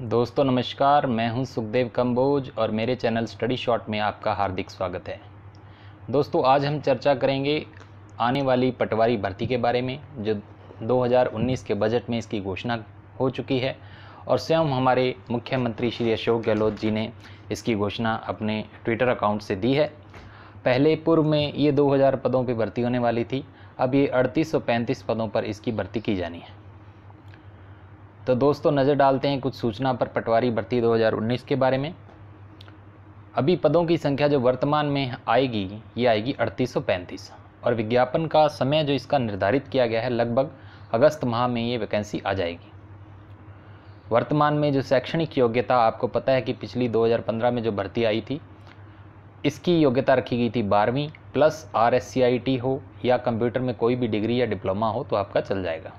दोस्तों, नमस्कार। मैं हूँ सुखदेव कंबोज और मेरे चैनल स्टडी शॉट में आपका हार्दिक स्वागत है। दोस्तों, आज हम चर्चा करेंगे आने वाली पटवारी भर्ती के बारे में, जो 2019 के बजट में इसकी घोषणा हो चुकी है और स्वयं हमारे मुख्यमंत्री श्री अशोक गहलोत जी ने इसकी घोषणा अपने ट्विटर अकाउंट से दी है। पहले पूर्व में ये 2000 पदों पर भर्ती होने वाली थी, अब ये अड़तीस पदों पर इसकी भर्ती की जानी है। तो दोस्तों, नज़र डालते हैं कुछ सूचना पर पटवारी भर्ती 2019 के बारे में। अभी पदों की संख्या जो वर्तमान में आएगी, ये आएगी अड़तीस और विज्ञापन का समय जो इसका निर्धारित किया गया है, लगभग अगस्त माह में ये वैकेंसी आ जाएगी। वर्तमान में जो शैक्षणिक योग्यता, आपको पता है कि पिछली 2015 में जो भर्ती आई थी, इसकी योग्यता रखी गई थी बारहवीं, प्लस आरएससीआईटी हो या कंप्यूटर में कोई भी डिग्री या डिप्लोमा हो तो आपका चल जाएगा।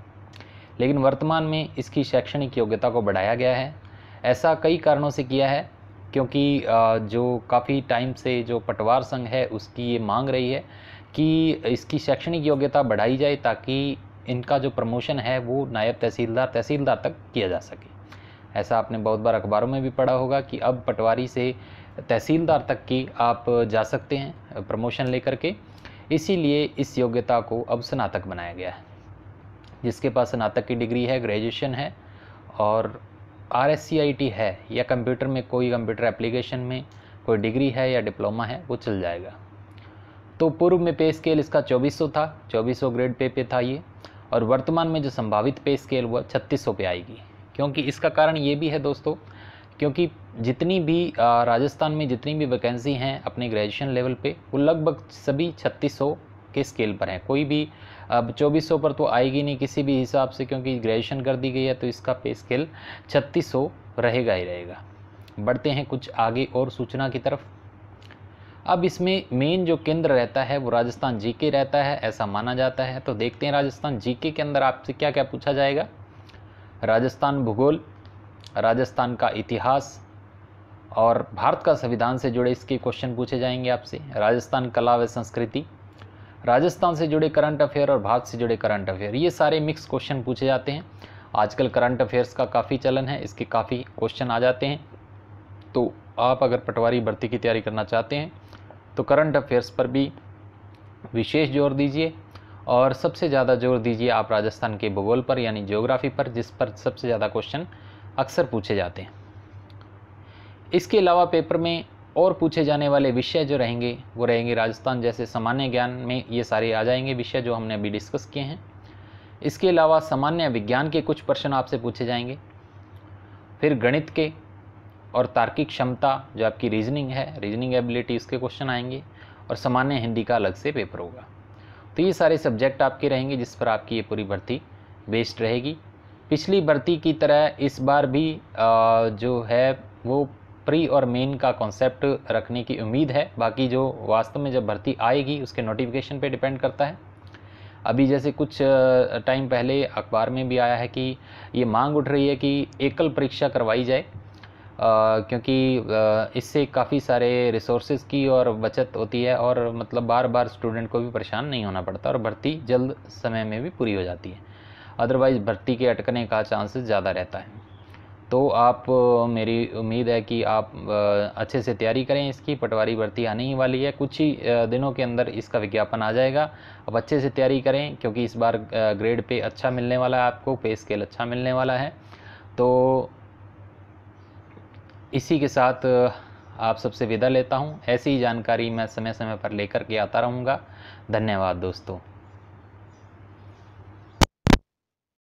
लेकिन वर्तमान में इसकी शैक्षणिक योग्यता को बढ़ाया गया है। ऐसा कई कारणों से किया है, क्योंकि जो काफ़ी टाइम से जो पटवार संघ है, उसकी ये मांग रही है कि इसकी शैक्षणिक योग्यता बढ़ाई जाए ताकि इनका जो प्रमोशन है, वो नायब तहसीलदार तहसीलदार तक किया जा सके। ऐसा आपने बहुत बार अखबारों में भी पढ़ा होगा कि अब पटवारी से तहसीलदार तक की आप जा सकते हैं प्रमोशन लेकर के। इसीलिए इस योग्यता को अब स्नातक बनाया गया है। जिसके पास स्नातक की डिग्री है, ग्रेजुएशन है और आरएससीआईटी है या कंप्यूटर में, कोई कंप्यूटर एप्लीकेशन में, कोई डिग्री है या डिप्लोमा है, वो चल जाएगा। तो पूर्व में पे स्केल इसका 2400 था 2400 ग्रेड पे पे था ये और वर्तमान में जो संभावित पे स्केल वो 3600 पे आएगी। क्योंकि इसका कारण ये भी है दोस्तों, क्योंकि जितनी भी राजस्थान में जितनी भी वैकेंसी हैं अपने ग्रेजुएशन लेवल पे, वो लगभग सभी 3600 के स्केल पर हैं। कोई भी, अब 2400 पर तो आएगी नहीं किसी भी हिसाब से क्योंकि ग्रेजुएशन कर दी गई है तो इसका पे स्केल 3600 रहेगा ही रहेगा। बढ़ते हैं कुछ आगे और सूचना की तरफ़। अब इसमें मेन जो केंद्र रहता है, वो राजस्थान जीके रहता है, ऐसा माना जाता है। तो देखते हैं राजस्थान जीके के अंदर आपसे क्या क्या पूछा जाएगा। राजस्थान भूगोल, राजस्थान का इतिहास और भारत का संविधान से जुड़े इसके क्वेश्चन पूछे जाएँगे आपसे। राजस्थान कला व संस्कृति राजस्थान से जुड़े करंट अफेयर और भारत से जुड़े करंट अफेयर। ये सारे मिक्स क्वेश्चन पूछे जाते हैं। आजकल करंट अफेयर्स का काफ़ी चलन है, इसके काफ़ी क्वेश्चन आ जाते हैं। तो आप अगर पटवारी भर्ती की तैयारी करना चाहते हैं तो करंट अफेयर्स पर भी विशेष ज़ोर दीजिए और सबसे ज़्यादा ज़ोर दीजिए आप राजस्थान के भूगोल पर, यानी जियोग्राफी पर, जिस पर सबसे ज़्यादा क्वेश्चन अक्सर पूछे जाते हैं। इसके अलावा पेपर में और पूछे जाने वाले विषय जो रहेंगे, वो रहेंगे राजस्थान जैसे सामान्य ज्ञान में ये सारे आ जाएँगे विषय जो हमने अभी डिस्कस किए हैं। इसके अलावा सामान्य विज्ञान के कुछ प्रश्न आपसे पूछे जाएँगे। फिर गणित के और तार्किक क्षमता जो आपकी रीजनिंग है रीजनिंग एबिलिटी इसके क्वेश्चन आएँगे और सामान्य हिंदी का अलग से पेपर होगा। तो ये सारे सब्जेक्ट आपके रहेंगे जिस पर आपकी ये पूरी भर्ती बेस्ड रहेगी। पिछली भर्ती की तरह इस बार भी जो है वो प्री और मेन का कॉन्सेप्ट रखने की उम्मीद है। बाकी जो वास्तव में जब भर्ती आएगी उसके नोटिफिकेशन पे डिपेंड करता है। अभी जैसे कुछ टाइम पहले अखबार में भी आया है कि ये मांग उठ रही है कि एकल परीक्षा करवाई जाए। आ, क्योंकि इससे काफ़ी सारे रिसोर्सेज की और बचत होती है और मतलब बार बार स्टूडेंट को भी परेशान नहीं होना पड़ता और भर्ती जल्द समय में भी पूरी हो जाती है। अदरवाइज़ भर्ती के अटकने का चांसेस ज़्यादा रहता है। तो आप मेरी उम्मीद है कि आप अच्छे से तैयारी करें इसकी। पटवारी भर्ती आने ही वाली है। कुछ ही दिनों के अंदर इसका विज्ञापन आ जाएगा। अब अच्छे से तैयारी करें, क्योंकि इस बार ग्रेड पे अच्छा मिलने वाला है आपको, पे स्केल अच्छा मिलने वाला है। तो इसी के साथ आप सबसे विदा लेता हूँ। ऐसी ही जानकारी मैं समय समय पर लेकर के आता रहूँगा। धन्यवाद दोस्तों।